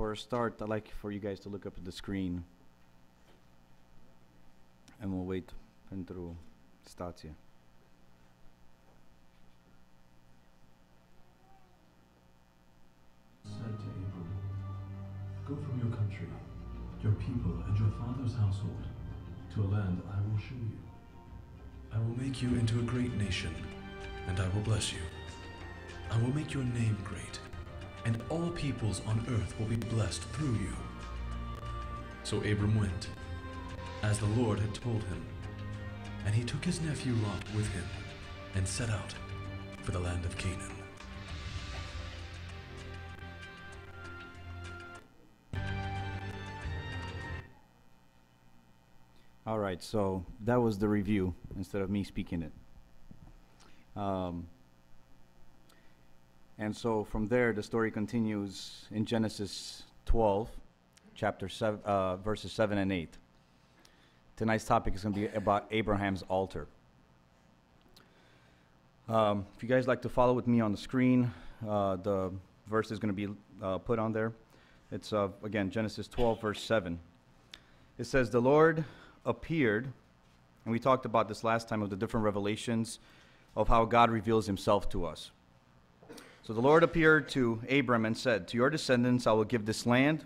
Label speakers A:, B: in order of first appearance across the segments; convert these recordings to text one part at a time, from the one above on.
A: for a start, I'd like for you guys to look up at the screen. And we'll wait pentru stație.
B: said to Abram, Go from your country, your people, and your father's household to a land I will show you. I will make you into a great nation, and I will bless you. I will make your name great, and all peoples on earth will be blessed through you. So Abram went, as the Lord had told him, and he took his nephew Lot with him, and set out for the land of Canaan.
A: All right, so that was the review instead of me speaking it. Um, and so from there, the story continues in Genesis 12, chapter 7, uh, verses 7 and 8. Tonight's topic is going to be about Abraham's altar. Um, if you guys like to follow with me on the screen, uh, the verse is going to be uh, put on there. It's, uh, again, Genesis 12, verse 7. It says, The Lord appeared, and we talked about this last time of the different revelations of how God reveals himself to us. So the Lord appeared to Abram and said, To your descendants I will give this land.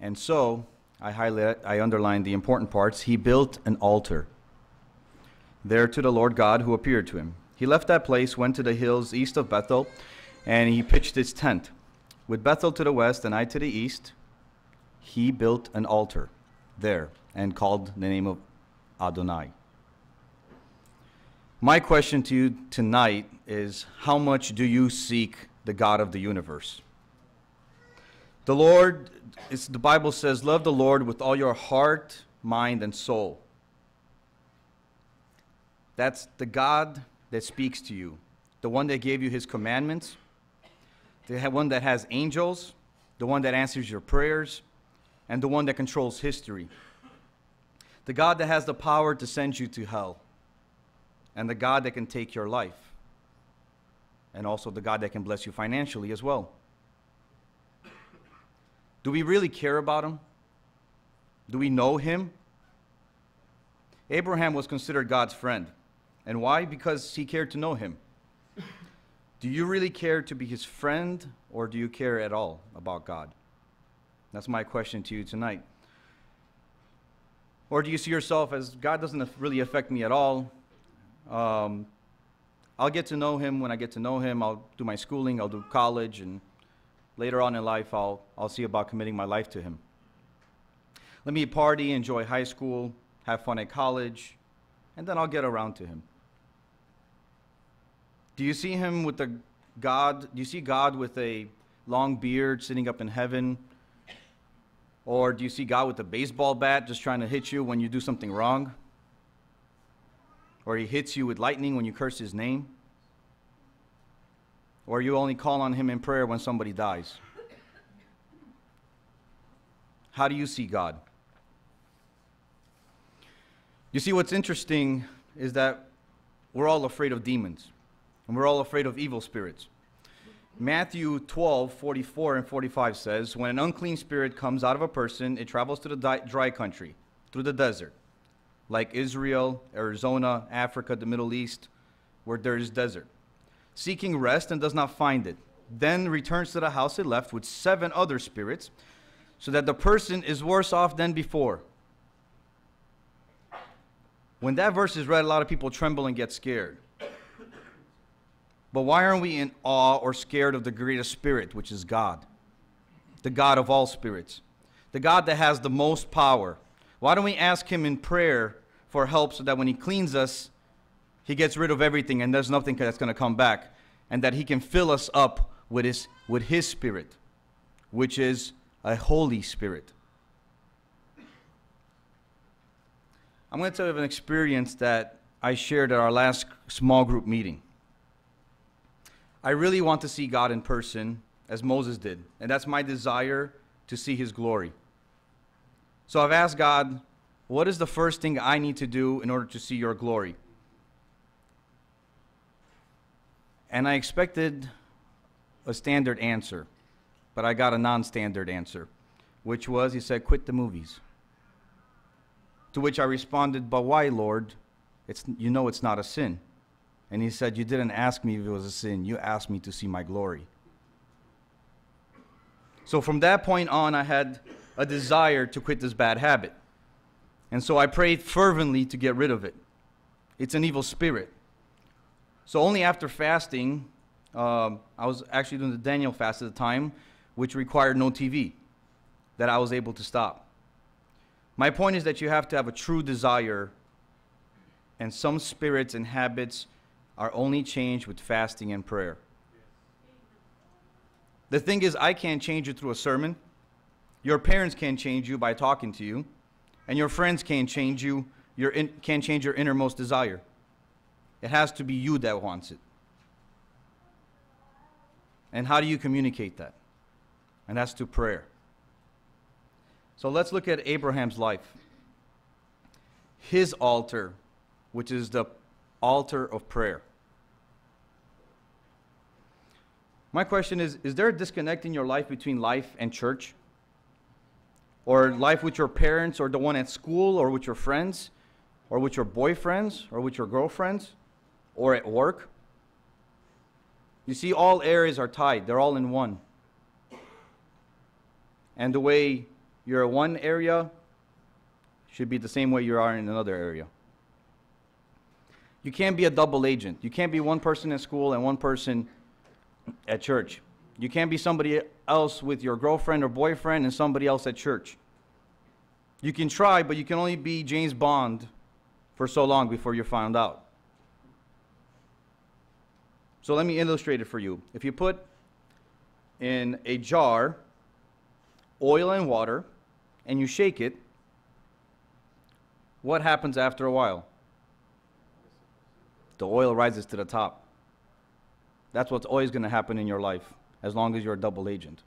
A: And so, I highlight, I underline the important parts. He built an altar there to the Lord God who appeared to him. He left that place, went to the hills east of Bethel, and he pitched his tent. With Bethel to the west and Ai to the east, he built an altar there and called the name of Adonai. My question to you tonight is how much do you seek the God of the universe? The Lord, the Bible says, love the Lord with all your heart, mind, and soul. That's the God that speaks to you, the one that gave you his commandments, the one that has angels, the one that answers your prayers, and the one that controls history. The God that has the power to send you to hell, and the God that can take your life, and also the God that can bless you financially as well. Do we really care about him? Do we know him? Abraham was considered God's friend. And why? Because he cared to know him. Do you really care to be his friend, or do you care at all about God? That's my question to you tonight. Or do you see yourself as God doesn't really affect me at all? Um, I'll get to know him when I get to know him. I'll do my schooling, I'll do college, and later on in life, I'll, I'll see about committing my life to him. Let me party, enjoy high school, have fun at college, and then I'll get around to him. Do you see him with the God? Do you see God with a long beard sitting up in heaven? Or do you see God with a baseball bat just trying to hit you when you do something wrong? Or he hits you with lightning when you curse his name? Or you only call on him in prayer when somebody dies? How do you see God? You see, what's interesting is that we're all afraid of demons, and we're all afraid of evil spirits. Matthew 12, 44 and 45 says, When an unclean spirit comes out of a person, it travels to the dry country, through the desert, like Israel, Arizona, Africa, the Middle East, where there is desert, seeking rest and does not find it. Then returns to the house it left with seven other spirits, so that the person is worse off than before. When that verse is read, a lot of people tremble and get scared. But why aren't we in awe or scared of the greatest spirit, which is God? The God of all spirits, the God that has the most power. Why don't we ask Him in prayer for help so that when He cleans us, He gets rid of everything and there's nothing that's going to come back, and that He can fill us up with His, with his Spirit, which is a Holy Spirit. I'm going to tell you of an experience that I shared at our last small group meeting. I really want to see God in person as Moses did, and that's my desire to see his glory. So I've asked God, what is the first thing I need to do in order to see your glory? And I expected a standard answer. but I got a non standard answer, which was he said, quit the movies. To which I responded, But why, Lord? It's, you know it's not a sin. And he said, You didn't ask me if it was a sin, you asked me to see my glory. So from that point on, I had a desire to quit this bad habit. And so I prayed fervently to get rid of it. It's an evil spirit. So only after fasting, um, I was actually doing the Daniel fast at the time, which required no TV, that I was able to stop. My point is that you have to have a true desire, and some spirits and habits are only changed with fasting and prayer. The thing is, I can't change you through a sermon. Your parents can't change you by talking to you, and your friends can't change you. Your in, can't change your innermost desire. It has to be you that wants it. And how do you communicate that? And that's through prayer. So let's look at Abraham's life. His altar, which is the altar of prayer. My question is Is there a disconnect in your life between life and church? Or life with your parents, or the one at school, or with your friends, or with your boyfriends, or with your girlfriends, or at work? You see, all areas are tied, they're all in one. And the way you're in one area should be the same way you are in another area. You can't be a double agent. You can't be one person at school and one person at church. You can't be somebody else with your girlfriend or boyfriend and somebody else at church. You can try, but you can only be James Bond for so long before you're found out. So let me illustrate it for you. If you put in a jar oil and water and you shake it, what happens after a while? The oil rises to the top. That's what's always going to happen in your life as long as you're a double agent.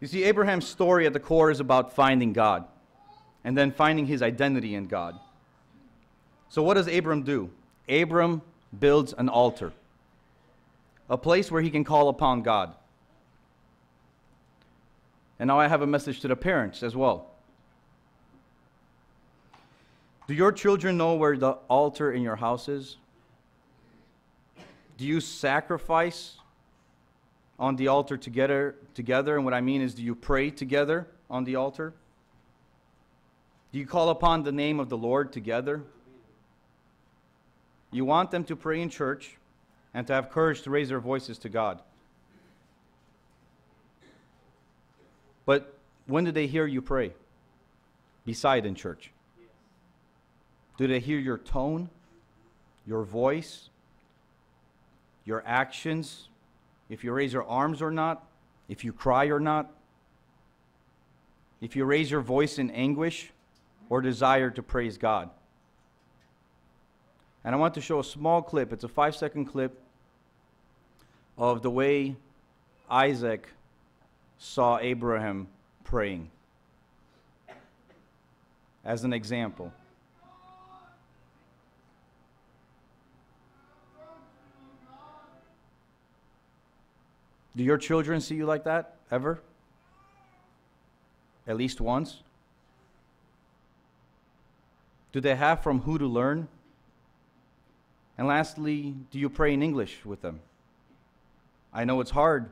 A: You see, Abraham's story at the core is about finding God and then finding his identity in God. So, what does Abram do? Abram builds an altar, a place where he can call upon God. And now I have a message to the parents as well. Do your children know where the altar in your house is? Do you sacrifice on the altar together together and what I mean is do you pray together on the altar? Do you call upon the name of the Lord together? You want them to pray in church and to have courage to raise their voices to God. But when do they hear you pray? Beside in church. Do they hear your tone, your voice, your actions, if you raise your arms or not, if you cry or not, if you raise your voice in anguish or desire to praise God? And I want to show a small clip. It's a five second clip of the way Isaac saw Abraham praying as an example. Do your children see you like that ever? At least once? Do they have from who to learn? And lastly, do you pray in English with them? I know it's hard,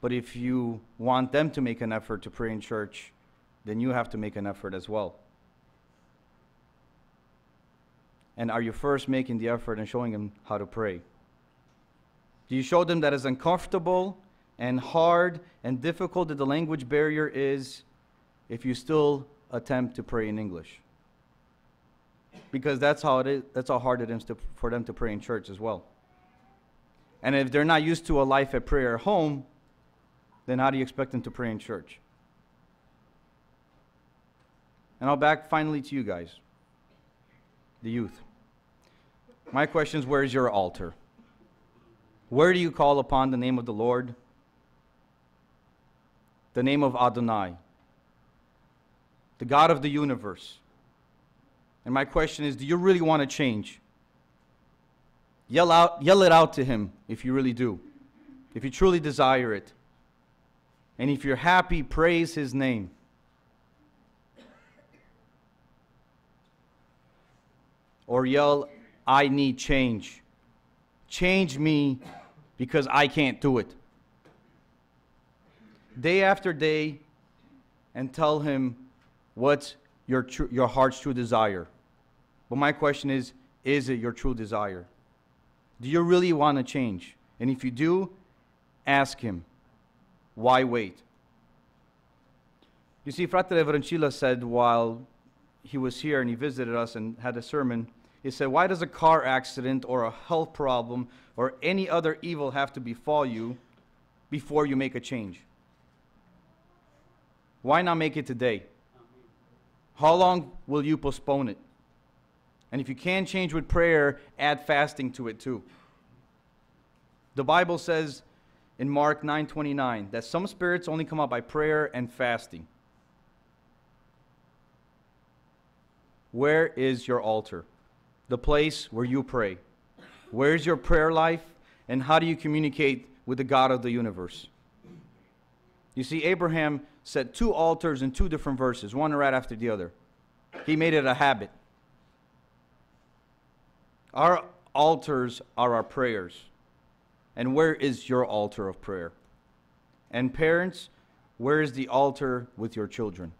A: but if you want them to make an effort to pray in church, then you have to make an effort as well. And are you first making the effort and showing them how to pray? Do you show them that as uncomfortable and hard and difficult that the language barrier is if you still attempt to pray in English? because that's how it is that's how hard it is to, for them to pray in church as well. And if they're not used to a life at prayer at home then how do you expect them to pray in church? And i'll back finally to you guys the youth. My question is where is your altar where do you call upon the name of the lord the name of adonai the god of the universe and my question is do you really want to change? Yell out, yell it out to him if you really do. If you truly desire it. And if you're happy, praise his name. Or yell, I need change. Change me because I can't do it. Day after day, and tell him what's your, tru- your heart's true desire. But my question is is it your true desire? Do you really want to change? And if you do, ask him. Why wait? You see, Frate Verancilla said while he was here and he visited us and had a sermon, he said, Why does a car accident or a health problem or any other evil have to befall you before you make a change? Why not make it today? How long will you postpone it? And if you can change with prayer, add fasting to it too. The Bible says in Mark 9:29 that some spirits only come out by prayer and fasting. Where is your altar? The place where you pray. Where's your prayer life and how do you communicate with the God of the universe? You see Abraham set two altars in two different verses, one right after the other. He made it a habit. Our altars are our prayers. And where is your altar of prayer? And parents, where is the altar with your children?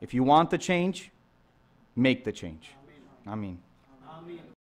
A: If you want the change, make the change. I mean.